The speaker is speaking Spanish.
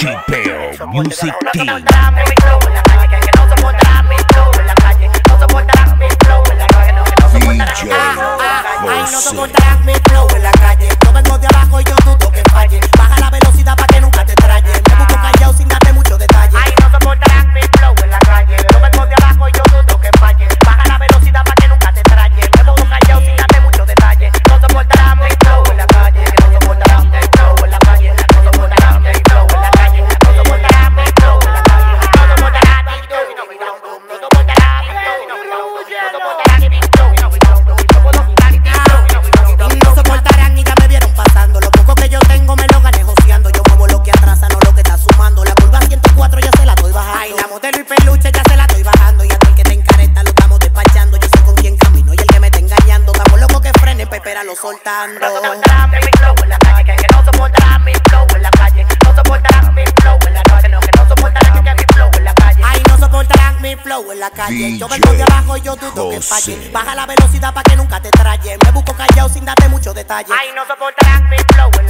Chipeo Music Team. DJ José. espéralo soltando. No soportarán mi flow en la calle, que no soportarán mi flow en la calle. No soportarán mi flow en la calle, no, que no soportarán mi flow en la calle. Ay, no soportarán mi flow en la calle. yo vengo de abajo y yo dudo que falle. Baja la velocidad para que nunca te traye. Me busco callado sin darte mucho detalle. Ay, no soportarán mi flow en la calle.